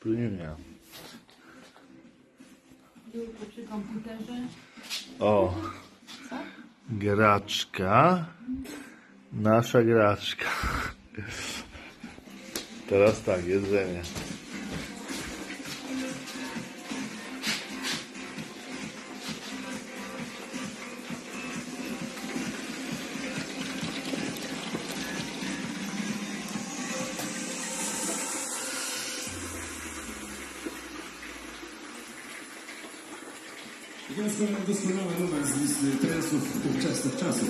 Płynie. Biurko przy komputerze. O, Co? graczka. Nasza graczka. Teraz tak, jedzenie. Doskonały, doskonały numer z listy trensów ówczesnych czasów.